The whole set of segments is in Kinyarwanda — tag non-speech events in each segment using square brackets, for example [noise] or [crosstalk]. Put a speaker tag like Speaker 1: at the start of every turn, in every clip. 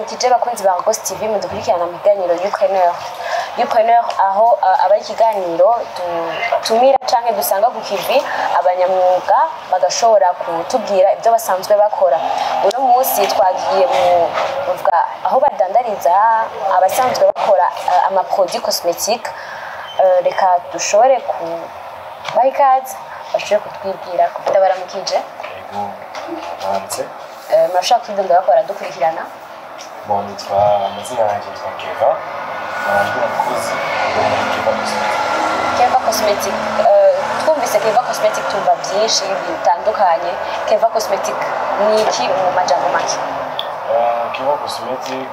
Speaker 1: ndabaramukije bakunzi ba Ghost TV mudukurikirana mu kiganiro Youpreneur Youpreneur aho aba ikiganiro dutumira canke dusanga ku kivi abanyamwuga bagashobora kutubwira ibyo basanzwe bakora. Uno munsi twagiye mu aho badandariza abasanzwe bakora amaproduit cosmetique reka dushobore ku baha ikaze bashobore kutwibwira. Ndabaramukije
Speaker 2: yego hanze.
Speaker 1: Uh, murashobora kwidondora bakora dukurikirana.
Speaker 2: Bon nitwa amazina yanjye yitwa keva. Ndi umukozi wo muri keva cosmetic
Speaker 1: Keva Cosmetic eh, twumvise Keva Cosmetic tumva byinshi bitandukanye. Keva Cosmetic ni iki mu majambo make?
Speaker 2: Ah, keva cosmetic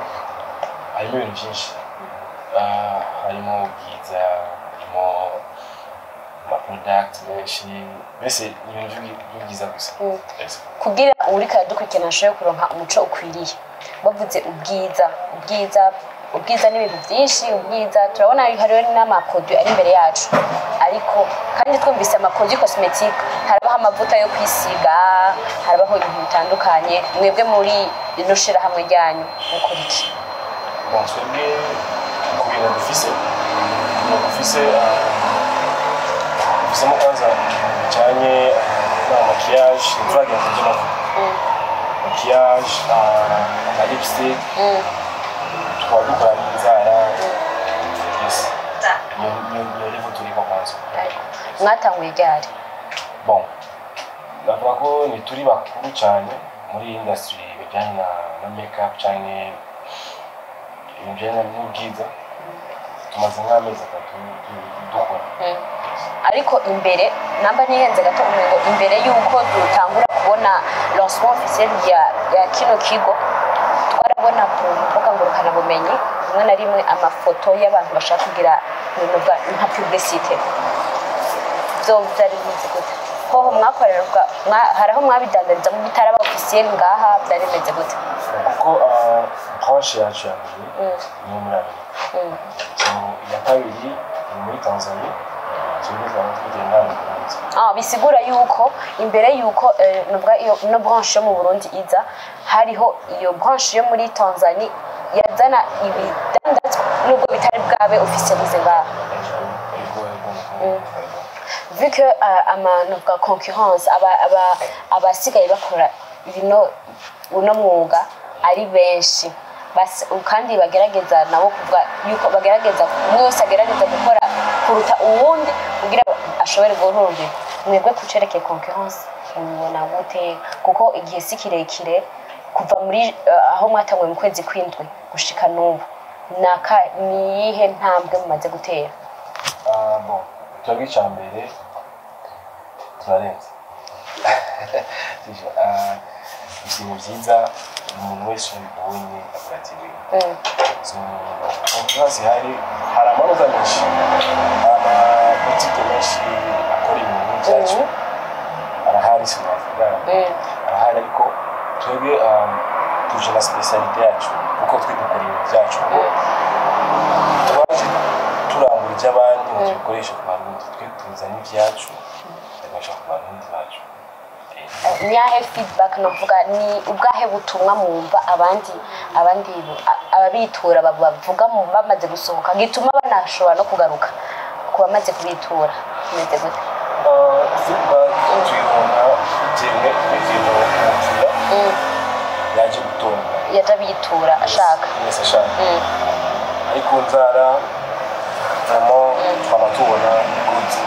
Speaker 2: harimo ibintu byinshi. Ah, harimo ubwiza harimo amaproduct menshi. Mbese ni ibintu by'ubwi- by'ubwiza gusa.
Speaker 1: Mm.
Speaker 2: Yes.
Speaker 1: kugira uriko aradukurikirana ashobore kuronka umuco ukwiriye. Bavuze ubwiza ubwiza ubwiza ni ibintu byinshi ubwiza turabona hariho n'amaproduit ari imbere yacu. Ariko kandi twumvise amaproduit cosmetic harabaho amavuta yo kwisiga harabaho ibintu bitandukanye mwebwe muri rino shirahamwe ryanyu mukora iki
Speaker 2: twebwe ku bintu dufise? Ibintu dufise ah, dufisemo kwanza bijyanye ah, na makiyaje ntituragira ku by'amavuta makiyaje ama lipstick
Speaker 1: Mm.
Speaker 2: tukaba dukora n'inzara yes niyo niyo- niyo level turiko kwanza
Speaker 1: mwatanguye ryari
Speaker 2: bon navuga ko ni turi bakuru cyane muri industry bijyanye na na makeup cyane ibintu bijyanye n'ubwiza tumaze nk'amezi atatu du- dukora
Speaker 1: ariko imbere namba ntihenze gato umengo imbere y'uko dutangura kubona lancement officiel ya kino kigo twarabona ku mbuga ngurukanabumenyi rimwe na rimwe amafoto y'abantu bashaka kugira ibintu nka publicité byo byari bimeze gute? Hoho mwakorerwa mwa- hari aho mwabidandariza mu bitaraba officiel ngaha byari bimeze gute?
Speaker 2: Kuko ah, branche yacu ya mbere ni yo muri amerika.
Speaker 1: Mm.
Speaker 2: iya kabiri ni muri tanzania dufite ingamba kurenza
Speaker 1: Ah, bisigura yuko imbere yuko eh, nubwa iyo no branche yo mu Burundi iza hariho iyo branche yo muri Tanzania yazana ibidandazwa nubwo bitari bwabe officialize ngaha.
Speaker 2: Ego
Speaker 1: vu que uh, amanuka concurrence aba aba abasigaye bakora uno mwuga ari benshi. Kandi bagerageza nabo kuvuga yuko bagerageza umwe wese agerageza gukora kuruta uwundi kugira ashobore guhurumbira mwebwe kucerekeye concurrence mubona gute? Kuko igihe si kirekire kuva muri uh, aho mwatanguye mu kwezi kw'indwi gushika n'ubu. Naka niyihe ntambwe mumaze gutera?
Speaker 2: Ah, twebwe icya mbere turarenze. [laughs] Ah, ibintu byiza umuntu wese
Speaker 1: mm.
Speaker 2: so konkurasi hari hari amanuza menshi. Hari amabotike menshi akora ibintu byacu arahari sinavuga
Speaker 1: Mm.
Speaker 2: arahari ariko twebwe um, tuje na specialite yacu kuko twe dukora ibintu byacu twaje turangura iby'abandi ngo tubikoreshe ku barundi twe tuzana ibyacu tugakoresha ku barundi bacu Eh,
Speaker 1: nyahe feedback novuga ni ubwahe butumwa mwumva abandi abandi ababitura bavuga bamaze gusohoka gituma banashobora no kugaruka ku bamaze kubitura bimeze gute
Speaker 2: yaje gutora
Speaker 1: yaje abitura ashaka
Speaker 2: wese ashaka ariko nzara vraiment twaba tubona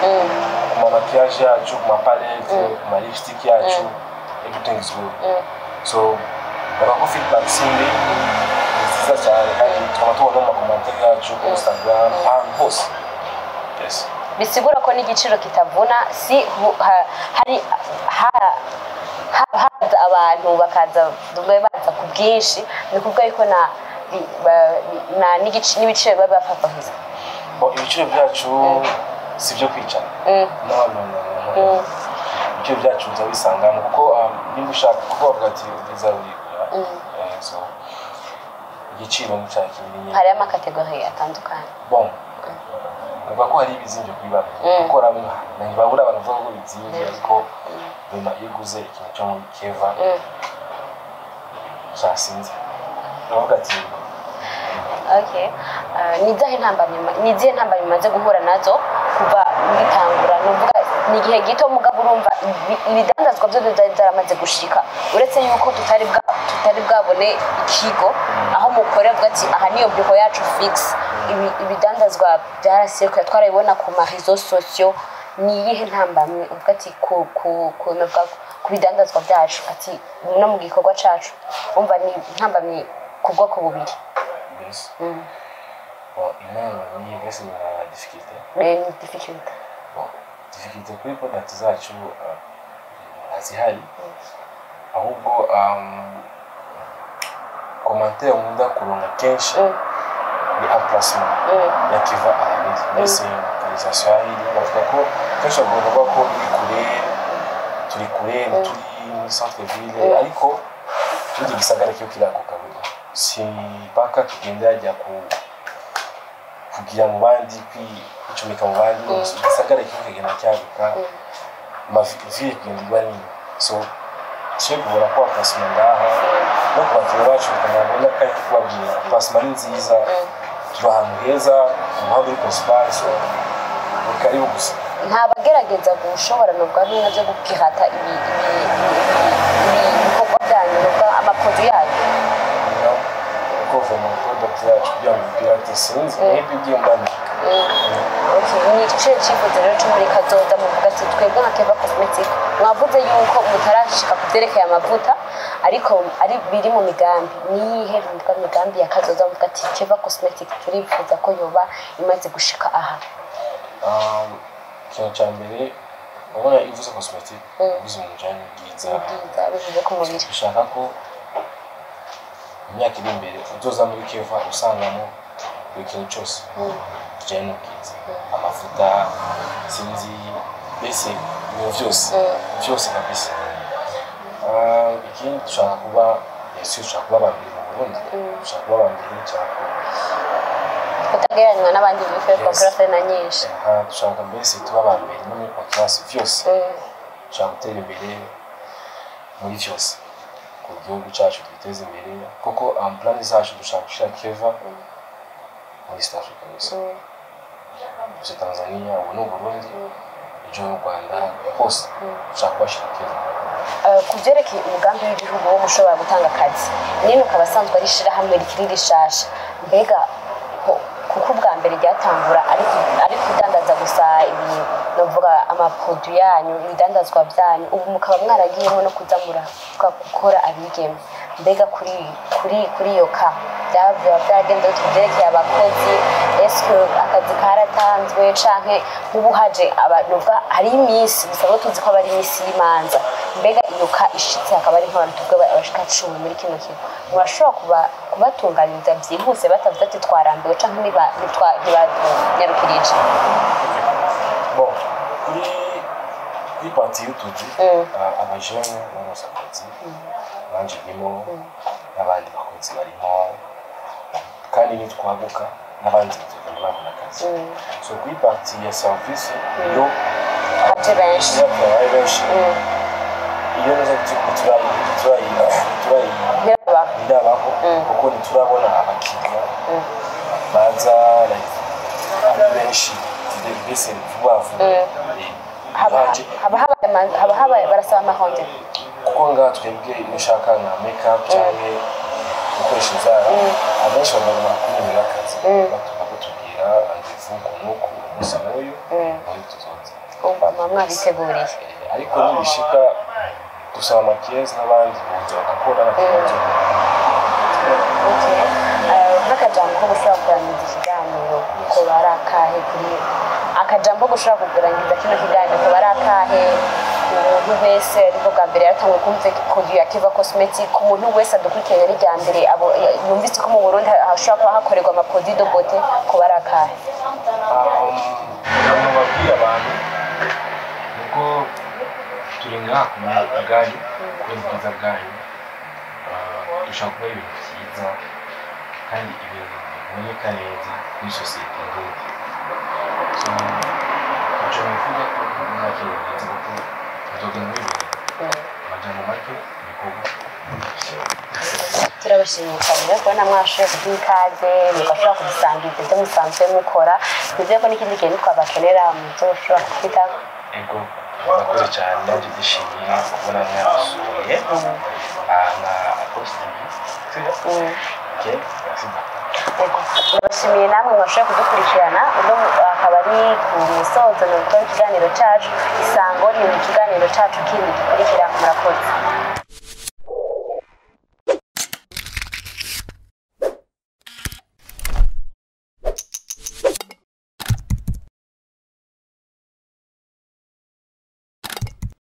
Speaker 1: Mm.
Speaker 2: ku mamakiyaje yacu ku mapalete ku malipstick yacu everything is good so bavuga ko feedback simbi nziza cyane kandi twaba tubona mu makomantere yacu ku instagram ahantu hose
Speaker 1: bisigura ko n'igiciro kitavuna si hari ha- ha- haza abantu bakaza baza ku bwinshi ni ukuvuga yuko n'ibiciro biba
Speaker 2: Bo, ibiciro byacu si byo kwicara
Speaker 1: Mm. Mm.
Speaker 2: ibiciro byacu uza wisangamo kuko um, niba ushaka kuko bavuga ati ubwiza burigura Eh, so igiciro ni cya kinini
Speaker 1: hariho amakategori atandukanye.
Speaker 2: Bavuga ko hari ibizinvye kuri bamwe
Speaker 1: Mm.
Speaker 2: kuko ramwe ntibabura abantu bavuga ko bizimvye ariko nyuma iyo uguze ikintu cyo muri keva
Speaker 1: Mm.
Speaker 2: cyasinze avuga ati
Speaker 1: Eh, ni izihe ntambamyi ni izihe ntambamyi umaze guhura na zo kuva ngitangura ni ukuvuga ni igihe gito mugabo urumva ibi- ibidandazwa byo byari byaramaze gushika uretse yuko tutari bwa tutari bwabone ikigo aho mukorera avuga ati aha niyo biro yacu fix. Ibi- ibidandazwa byarasekuye twarabibona ku marezo sosiyo ni iyihe ntambamyi uvuga ati ku bidandazwa byacu. Ati no mu gikorwa cacu. Umva ni ntambamyi ku bwoko bubiri. Mm.
Speaker 2: inama ni mbese na
Speaker 1: Eh, ni difficulty
Speaker 2: bon difficulté kuri product zacu uh, ntazihari ahubwo um, commentaire nkunda kuronka kenshi
Speaker 1: Mm.
Speaker 2: ni emplacement
Speaker 1: Mm.
Speaker 2: ya kiva c'est mbese localisation yahiri bavuga ko kenshi bagomba kuvuga ko iri kure turi kure turi muri centre ville ariko turi gisagara cyo kiraguka burya si paka kigenda yajya ku kugira mu bandi kwi- kwicumika mu bandi igisagara cyo kigenda cyaguka vie kugenda nini so cyo kubona ko emplacement ngaha no ku bakiriya bacu bikanabona kandi kubabwira emplacement ni nziza turi ahantu heza umuhanda uri principal so ni karibu gusa
Speaker 1: nta bagerageza gushobora nubwo bimwe byo gupirata ibi ibi- ibi- ibi- ibikorwa byanyu nubwo amaprodu yanyu
Speaker 2: kuko uvuye mu product yacu kugira ngo pirate sinzi maybe ugiye mbana
Speaker 1: Okay, ni igice cyifuzo rero cyo muri kazoza muvuga ati twebwe nka keva cosmetic mwavuze yuko mutarashika ku byerekeye amavuta ariko ari biri mu migambi niyihe mvuga migambi ya kazoza muvuga ati keva cosmetic turifuza ko yoba imaze gushika aha.
Speaker 2: Ikintu cya mbere urabona iyo uvuze cosmetic uvuze mu bijyanye n'ubwiza
Speaker 1: ubwiza bivuze ku mubiri
Speaker 2: dushaka ko mu myaka iri imbere uzoza muri keva usangamo buri kintu cyose n'ubwiza amavuta sinzi mbese ibintu byose byose kabisa. Ah, ikindi dushaka kuba ese dushaka kuba aba mbere mu burundi? Dushaka kuba dushaka kuba
Speaker 1: kutagereranywa n'abandi bife
Speaker 2: Yes.
Speaker 1: konkurase na nyinshi.
Speaker 2: Aha dushaka mbese tuba aba mbere no muri podcast byose. Dushaka gutera imbere muri byose. Ku gihugu cyacu twiteze imbere. Kuko um, plani zacu dushaka gushyira keva muri east africa gusa. Gusa tanzania ubu ni uburundi ejo n'u rwanda hose dushaka kubashyira keva
Speaker 1: Eh, ku byerekeye umugambi w'igihugu wo gushobora gutanga akazi. Nyine ukaba asanzwe ari ishyirahamwe rikiri rishasha mbega kuko ubwa mbere ryatangura ari kudandaza gusa ibi navuga amaprodu yanyu ibidandazwa byanyu ubu mukaba mwaragiyemo no kuza muravuga gukora abigeme. Mbega kuri kuri kuri iyo ka byaba byaragenze gute ku byerekeye abakozi ese akazi karatanzwe canke nk'ubu haje abantu hari iminsi bisaba ko tuzi ko aba ari iminsi y'imanza. Mbega iyo ka ishitse hakaba ari nk'abantu tuvuga abashika cumi muri kino kigo. Murashobora kuba kubatunganyiriza byihuse batavuze ati twarambiwe nitwa- ntibanyarukirije
Speaker 2: kuri parti y'utuzi
Speaker 1: Mm.
Speaker 2: uh, abajene baronse akazi nanjye ndimo n'abandi bakozi barimo kandi nitwaguka n'abandi bazogenda babona akazi so kuri parti ya serivisi
Speaker 1: benshi.
Speaker 2: iyo ari benshi
Speaker 1: Mm.
Speaker 2: iyo neza turiko birabaho
Speaker 1: Mm.
Speaker 2: kuko ntiturabona abakiriya baza like ari benshi. Mbese vuba vuba. Eh,
Speaker 1: haba habaye barasaba amahonge
Speaker 2: kuko ngaha twebwe iyo ushaka nka makeup cyangwa gukoresha inzara abenshi bagomba kwinubira akazi batuba kutubwira andevu ku nuku umunsi n'uyu muri tuzoza.
Speaker 1: Mwabiteguriye
Speaker 2: Eh, ariko nibishika dusaba amakiyezi n'abandi bagakora bakibazo
Speaker 1: Okay. Eh, nk'akajambo ko gushobora kurangiza ikiganiro ko bari akahe kuri akajambo ko gushobora kurangiza kino kiganiro ko bari akahe umuntu wese ariko bwa mbere yaratangwe kumva produit ya Kiva Cosmetic umuntu wese adukurikiranye ari rya mbere yumvise ko mu Burundi hashobora kuba hakorerwa ama produit de beauté ko bari akahe
Speaker 2: abantu babwira abantu nuko turi ngaha kumenya ubwanyu kubera ubwiza bwanyu Ah, dushaka kuba ibintu byiza kandi ibintu biboneka neza muri sosiyete nk'ubu so icyo nifuza ko mwakira byiza kuko tuzogenda muri ibintu amajambo make ibikorwa
Speaker 1: turabashimiye cyane kubona mwashoboye kuduha ikaze mugashobora kudusangiza ibyo musanzwe mukora twizeye ko n'ikindi gihe nitwabakenera muzoshobora kutwitaho
Speaker 2: ego murakoze cyane nanjye ndishimiye kubona mwasuye nka apositeli
Speaker 1: Mm. Ndabashimiye namwe mwashoboye kudukurikirana. Uno akaba ari ku musozo ni ikiganiro cyacu isango ni mu kiganiro cyacu kindi gikurikira murakoze